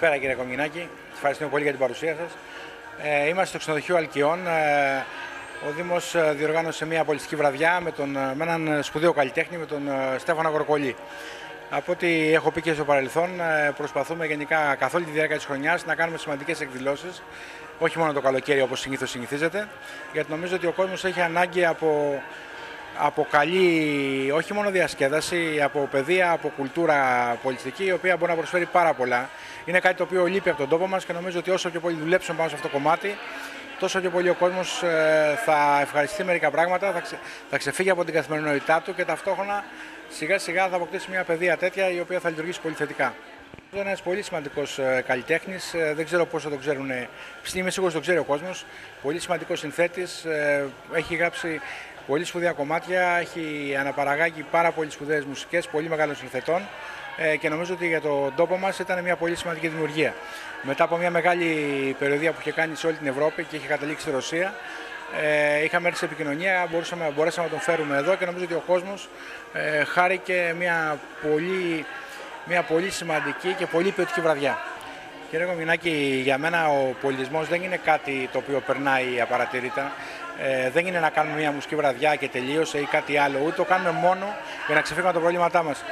κύριε Κομινάκη. Ευχαριστούμε πολύ για την παρουσία σας. Ε, είμαστε στο ξενοδοχείο Αλκιών. Ε, ο Δήμος ε, διοργάνωσε μια πολιτική βραδιά με, τον, με έναν σπουδαίο καλλιτέχνη, με τον Στέφανο Αγροκολή. Από ό,τι έχω πει και στο παρελθόν, προσπαθούμε γενικά καθ' όλη τη διάρκεια της χρονιάς να κάνουμε σημαντικές εκδηλώσεις, όχι μόνο το καλοκαίρι όπως συνήθως συνηθίζεται, γιατί νομίζω ότι ο κόσμος έχει ανάγκη από από καλή όχι μόνο διασκέδαση, από παιδεία, από κουλτούρα πολιτιστική, η οποία μπορεί να προσφέρει πάρα πολλά. Είναι κάτι το οποίο λείπει από τον τόπο μας και νομίζω ότι όσο πιο πολύ δουλέψουμε πάνω σε αυτό το κομμάτι, τόσο πιο πολύ ο κόσμος ε, θα ευχαριστεί μερικά πράγματα, θα, ξε, θα ξεφύγει από την καθημερινότητά του και ταυτόχρονα σιγά σιγά θα αποκτήσει μια παιδεία τέτοια η οποία θα λειτουργήσει πολύ θετικά. Είναι ένας πολύ σημαντικός ε, καλλιτέχνης. Ε, δεν ξέρω πόσο το ξέρουν. Είμαι σίγουρος το ξέρει ο κόσμος. Πολύ σημαντικός συνθέτης. Έχει γράψει πολύ σπουδαία κομμάτια, έχει αναπαραγάγει πάρα πολύ σπουδαίες μουσικές, πολύ μεγάλων συνθετών ε, και νομίζω ότι για τον τόπο μας ήταν μια πολύ σημαντική δημιουργία. Μετά από μια μεγάλη περιοδία που είχε κάνει σε όλη την Ευρώπη και είχε καταλήξει στη Ρωσία, ε, είχαμε έρθει σε επικοινωνία, μπορούσαμε, μπορέσαμε να τον φέρουμε εδώ και νομίζω ότι ο κόσμος ε, χάρηκε μια πολύ, μια πολύ σημαντική και πολύ ποιοτική βραδιά. Κύριε Κομινάκη, για μένα ο πολιτισμός δεν είναι κάτι το οποίο περνάει απαρατηρήτα. Ε, δεν είναι να κάνουμε μια μουσική βραδιά και τελείωσε ή κάτι άλλο, ούτε το κάνουμε μόνο για να ξεφύγουμε τα προβλήματά μας.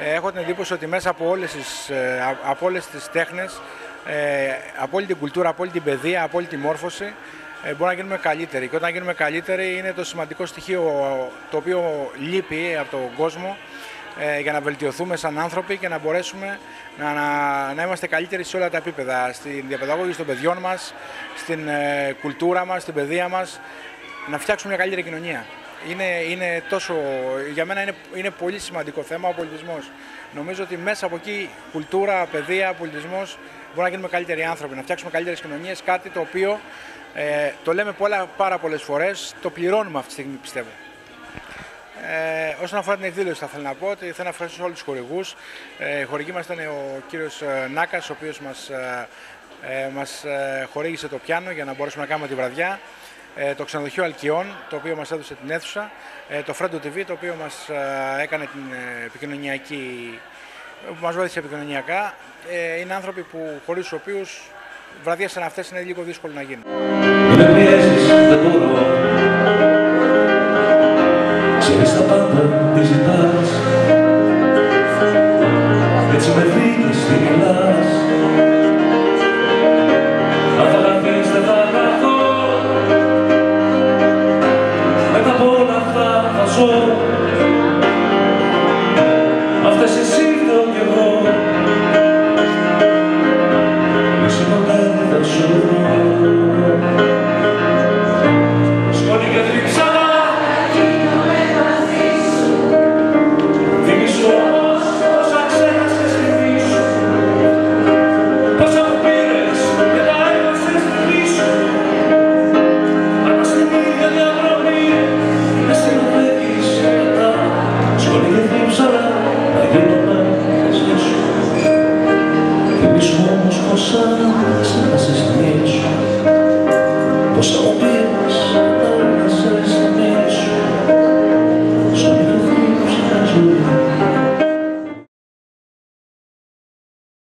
Ε, έχω την εντύπωση ότι μέσα από όλες τις, ε, από όλες τις τέχνες, ε, από όλη την κουλτούρα, από όλη την παιδεία, από όλη τη μόρφωση, ε, μπορούμε να γίνουμε καλύτεροι. Και όταν γίνουμε καλύτεροι είναι το σημαντικό στοιχείο το οποίο λείπει από τον κόσμο ε, για να βελτιωθούμε σαν άνθρωποι και να μπορέσουμε να, να, να είμαστε καλύτεροι σε όλα τα επίπεδα. Στην διαπαιδαγώγηση των παιδιών μας, στην ε, κουλτούρα μας, στην παιδεία μας, να φτιάξουμε μια καλύτερη κοινωνία. Είναι, είναι τόσο, για μένα είναι, είναι πολύ σημαντικό θέμα ο πολιτισμός. Νομίζω ότι μέσα από εκεί κουλτούρα, παιδεία, πολιτισμός μπορούμε να γίνουμε καλύτεροι άνθρωποι, να φτιάξουμε καλύτερες κοινωνίες, κάτι το οποίο ε, το λέμε πολλά, πάρα πολλές φορές, το πληρώνουμε αυτή τη στιγμή πιστεύω. Ε, όσον αφορά την εκδήλωση, θα ήθελα να πω ότι θέλω να ευχαριστήσω όλους τους χορηγούς. Ε, χορηγή μας ήταν ο κύριος ε, Νάκας, ο οποίος μας ε, μας ε, χορήγησε το πιάνο για να μπορέσουμε να κάνουμε τη βραδιά. Ε, το ξενοδοχείο Αλκιών, το οποίο μας έδωσε την αίθουσα. Ε, το Fredo TV, το οποίο μας ε, έκανε την επικοινωνιακή που μας βοήθησε επικοινωνιακά. Ε, είναι άνθρωποι που, χωρίς τους οποίους βραδιές σαν αυτές είναι λίγο δύσκολο να γίνουν. Όμως πόσα να σε esa